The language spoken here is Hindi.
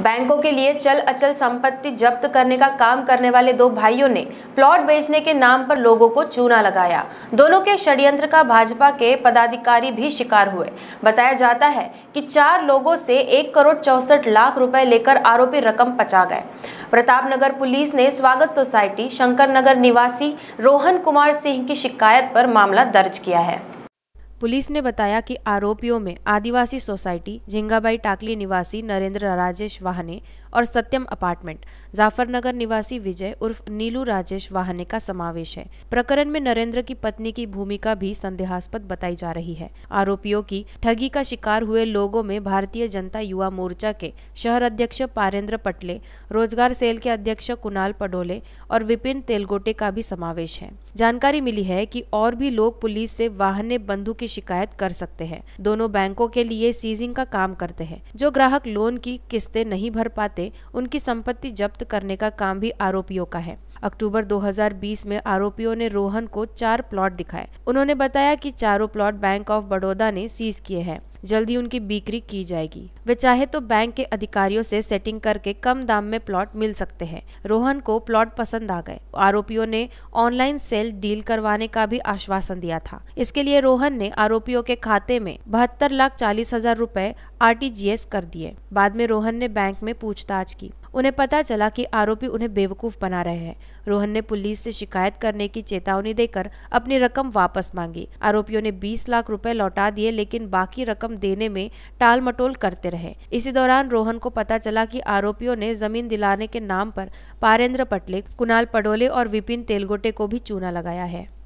बैंकों के लिए चल अचल संपत्ति जब्त करने का काम करने वाले दो भाइयों ने प्लॉट बेचने के नाम पर लोगों को चूना लगाया। दोनों के षड्यंत्र का भाजपा के पदाधिकारी भी शिकार हुए। बताया जाता है कि चार लोगों से एक करोड़ चौसठ लाख रुपए लेकर आरोपी रकम पचा गए। प्रतापनगर पुलिस ने स्वागत सोसाइटी शंकर नगर निवासी रोहन कुमार सिंह की शिकायत पर मामला दर्ज किया है। पुलिस ने बताया कि आरोपियों में आदिवासी सोसाइटी, झिंगाबाई टाकली निवासी नरेंद्र राजेश वाहने और सत्यम अपार्टमेंट, जाफरनगर निवासी विजय उर्फ़ नीलू राजेश वाहने का समावेश है। प्रकरण में नरेंद्र की पत्नी की भूमिका भी संदेहास्पद बताई जा रही है। आरोपियों की ठगी का शिकार हुए लोगों में भारतीय जनता युवा मोर्चा के शहर अध्यक्ष पारेंद्र पटले, रोज़गार सेल के अध्यक्ष कुणाल पडोले और विपिन तेलगोटे का भी समावेश है। जानकारी मिली है की और भी लोग पुलिस से वाहने बंधु शिकायत कर सकते हैं। दोनों बैंकों के लिए सीजिंग का काम करते हैं। जो ग्राहक लोन की किस्तें नहीं भर पाते, उनकी संपत्ति जब्त करने का काम भी आरोपियों का है। अक्टूबर 2020 में आरोपियों ने रोहन को चार प्लॉट दिखाए। उन्होंने बताया कि चारों प्लॉट बैंक ऑफ़ बड़ौदा ने सीज किए हैं। जल्दी उनकी बिक्री की जाएगी। वे चाहे तो बैंक के अधिकारियों से सेटिंग करके कम दाम में प्लॉट मिल सकते हैं। रोहन को प्लॉट पसंद आ गए। आरोपियों ने ऑनलाइन सेल डील करवाने का भी आश्वासन दिया था। इसके लिए रोहन ने आरोपियों के खाते में बहत्तर लाख चालीस हज़ार रूपए आर कर दिए। बाद में रोहन ने बैंक में पूछताछ की। उन्हें पता चला कि आरोपी उन्हें बेवकूफ़ बना रहे हैं। रोहन ने पुलिस से शिकायत करने की चेतावनी देकर अपनी रकम वापस मांगी। आरोपियों ने 20 लाख रुपए लौटा दिए, लेकिन बाकी रकम देने में टाल मटोल करते रहे। इसी दौरान रोहन को पता चला कि आरोपियों ने ज़मीन दिलाने के नाम पर पारेंद्र पटले कुणाल पडोले और विपिन तेलगोटे को भी चूना लगाया है।